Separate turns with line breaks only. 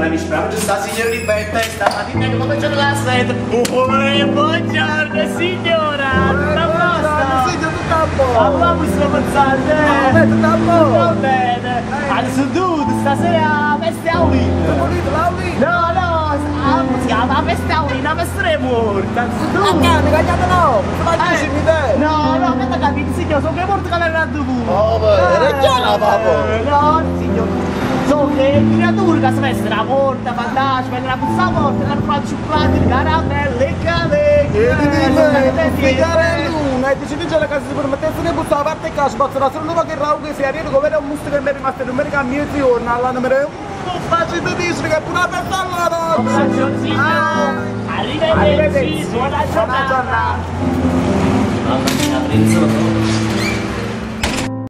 Buongiorno, mi spravo giusto signora Ribetta e stamattina che come c'è la seta. Oh, buongiorno signora, tutto a posto?
Sì, tutto a posto.
Allora mi sto pensando,
Vabbè, tutto a posto.
bene. Adesso tu, stasera feste a Win. No, no, ah, si chiama feste a Win, festa è morta.
Ah, cazzo, cagliato no. Ma
Eh,
dici mi te.
No, no, ti capito, signore, sono che morto che l'hai tu.
Oh, beh, papo.
Eh, No, signore. So che creature che
gasmes, rabor, tabandash, melra cu sabor, melra cu chocolate, caramele, cale. ಪಿಗಾರಲ್ಲ ಕಸಿದ್ರು ಮತ್ತೆ ಸುರೇಬು ಸಾವರ್ತೆ ಕಾಶ್ ಬಾಕ್ಸ್ ರಸರು ಬಗ್ಗೆ ರಾವುಗೆ ಸೇರಿ ಗೋವೆರ ಮುಸ್ತಕ ಮೇರಿ ಮಾಸ್ತೆ ನುಮರಿ ಕಾ ಮ್ಯೂಸಿ ಓ ನಾಲ ನಮರೆ
ಪಾಚಿ
ದಿ
ಇಸ್ರಿಗ ಪುರಾ ಬೆಸಲ್ಲಾರ
ಅರಿವೆ
ಸೋಡಾ ಸೋಡಾ ಸೋಡಾ